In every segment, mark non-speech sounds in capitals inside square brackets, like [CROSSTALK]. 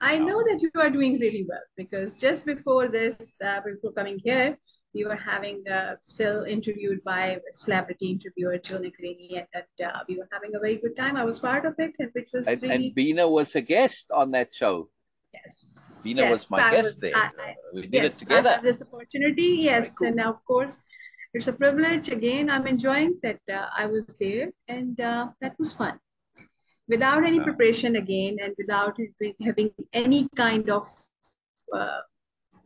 I know that you are doing really well because just before this, uh, before coming here, we were having uh, still interviewed by celebrity interviewer Jill Nicolini, and, and uh, we were having a very good time. I was part of it, and which was and, really and Beena was a guest on that show. yes. Beena yes, was my I guest was- there. I- I- we did yes, it together. I have this opportunity. Yes, cool. and now of course, it's a privilege. Again, I'm enjoying that uh, I was there, and uh, that was fun. Without any preparation again, and without having- any kind of uh,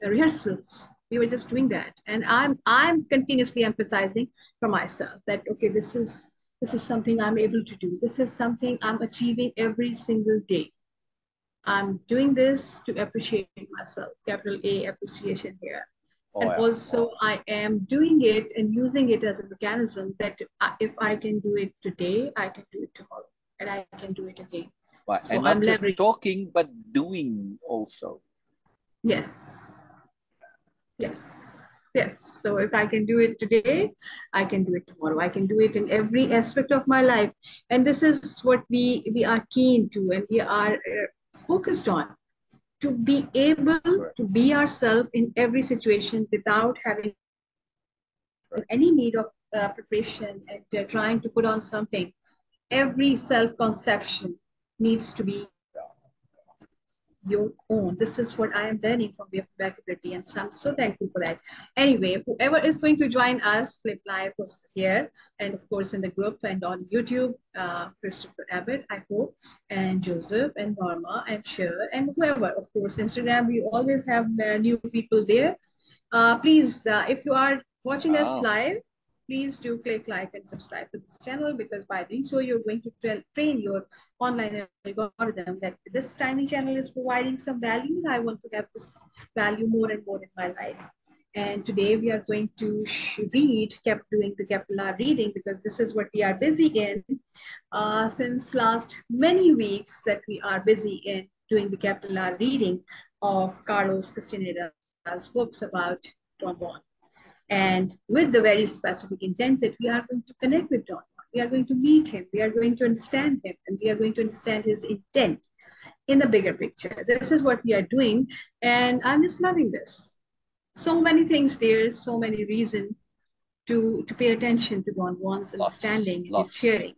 rehearsals, we were just doing that. And I'm I'm continuously emphasizing for myself that okay, this is this is something I'm able to do. This is something I'm achieving every single day. I'm doing this to appreciate myself, capital A appreciation here. Oh, and yeah. also I am doing it and using it as a mechanism that if I can do it today, I can do it tomorrow, and I can do it again. So and not I'm just leveraging- talking, but doing also. Yes, yes, yes. So if I can do it today, I can do it tomorrow. I can do it in every aspect of my life, and this is what we we are keen to, and we are uh, focused on to be able to be ourselves in every situation without having any need of uh, preparation and uh, trying to put on something. Every self-conception needs to be your own. This is what I am learning from the Ability, and so I'm so thankful for that. Anyway, whoever is going to join us live live was here, and of course in the group and on YouTube, uh, Christopher Abbott, I hope, and Joseph and Norma and Cher and whoever. Of course, Instagram, we always have uh, new people there. Uh, please, uh, if you are watching us live, please do click like and subscribe to this channel because by doing so, you're going to tra- train your online algorithm that this tiny channel is providing some value and I want to have this value more and more in my life. And today we are going to read, kept doing the capital R reading because this is what we are busy in uh, since last many weeks that we are busy in doing the capital R reading of Carlos Castaneda's books about Juan. And with the very specific intent that we are going to connect with Don Juan. We are going to meet him. We are going to understand him and we are going to understand his intent in the bigger picture. This is what we are doing. And I'm just loving this. So many things there, so many reasons to, to pay attention to Don Juan's Lots, understanding and lots. his sharing.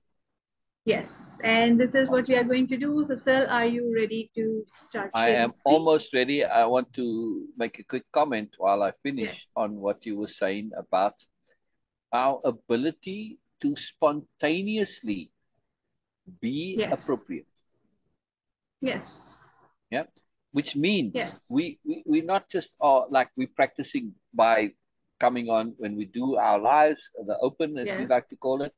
Yes, and this is what we are going to do. So, Syl, are you ready to start I am almost ready. I want to make a quick comment while I finish Yes. on what you were saying about our ability to spontaneously be Yes. appropriate. Yes. Yeah. Which means Yes. we, we we not just are like we're practicing by coming on when we do our lives, the open as we like to call it,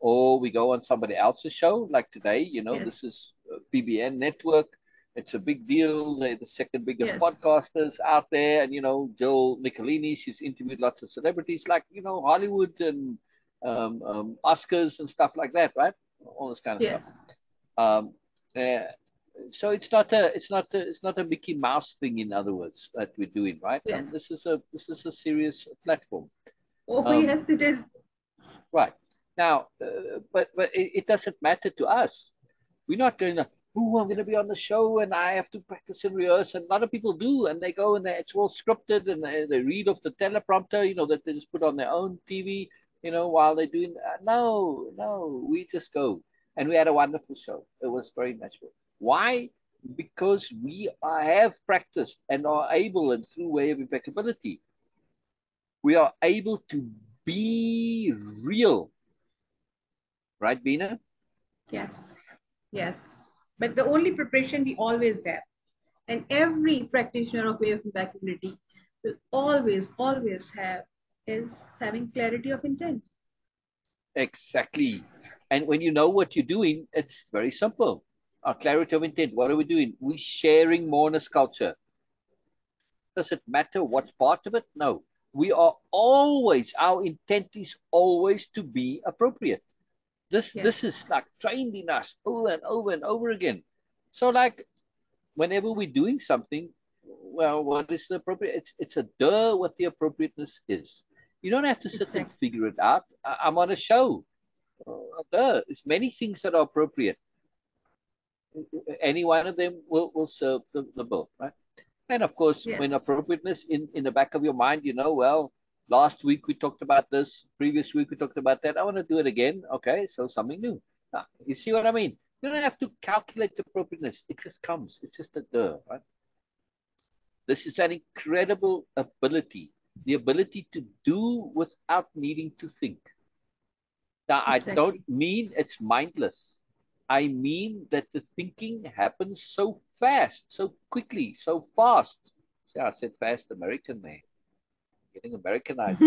or we go on somebody else's show like today. You know, this is bbn Network. It's a big deal. They're the second biggest Yes. podcasters out there, and you know, Jill Nicolini. She's interviewed lots of celebrities like you know Hollywood and um, um, Oscars and stuff like that, right? All this kind of stuff. Yes. Um, uh, so it's not a it's not a it's not a Mickey Mouse thing, in other words, that we're doing, right? Um, Yes. this is a this is a serious platform, Oh, Um, yes, it is. right? Now, uh, but but it, it doesn't matter to us. We're not going to. Oh, I'm going to be on the show and I have to practice and rehearse. And a lot of people do, and they go and they, it's all scripted and they, they read off the teleprompter, you know, that they just put on their own TV, you know, while they're doing. Uh, no, no, we just go. And we had a wonderful show. It was very natural. Why? Because we are, have practiced and are able, and through way of impeccability, we are able to be real. Right, Beena? Yes. Yes. But the only preparation we always have, and every practitioner of way of impeccability will always, always have, is having clarity of intent. Exactly. And when you know what you're doing, it's very simple. Our clarity of intent. What are we doing? We're sharing Moreness culture. Does it matter what part of it? No. We are always, our intent is always to be appropriate. This this is like trained in us over and over and over again. So like whenever we're doing something, well, what is the appropriate? It's it's a duh what the appropriateness is. You don't have to sit and figure it out. I, I'm on a show. Uh, duh. There's many things that are appropriate. any one of them will, will serve the, the bill, right? And of course, yes. when appropriateness in, in the back of your mind, you know, well, last week we talked about this, previous week we talked about that. I want to do it again. Okay, so something new. Now, you see what I mean? You don't have to calculate the appropriateness. It just comes. It's just a duh, right? This is an incredible ability, the ability to do without needing to think. Now, exactly. I don't mean it's mindless. I mean that the thinking happens so fast, so quickly, so fast. See, I said fast American man. Getting Americanized.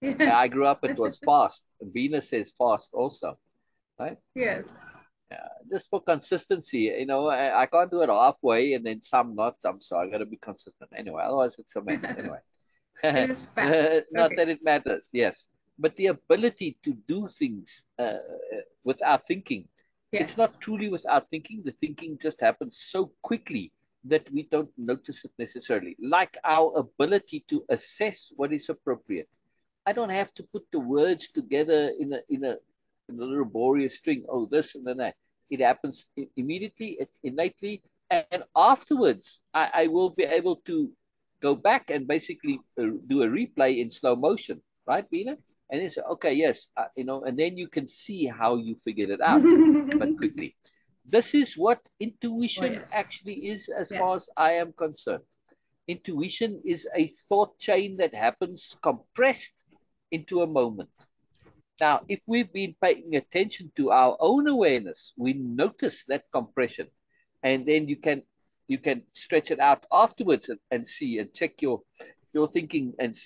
yes. [LAUGHS] I grew up, it was fast. Venus is fast also. Right? Yes. Yeah, just for consistency, you know, I, I can't do it halfway and then some not some, so I gotta be consistent anyway. Otherwise, it's a mess [LAUGHS] anyway. it is [LAUGHS] fast. not okay. that it matters, yes but the ability to do things uh, without thinking. Yes. It's not truly without thinking. The thinking just happens so quickly that we don't notice it necessarily. Like our ability to assess what is appropriate. I don't have to put the words together in a in a in a laborious string. Oh, this and then that. It happens immediately. It's innately, and afterwards, I, I will be able to go back and basically uh, do a replay in slow motion. Right, Beena? and it's okay yes uh, you know and then you can see how you figured it out but [LAUGHS] quickly this is what intuition oh, yes. actually is as yes. far as i am concerned intuition is a thought chain that happens compressed into a moment now if we've been paying attention to our own awareness we notice that compression and then you can you can stretch it out afterwards and, and see and check your your thinking and see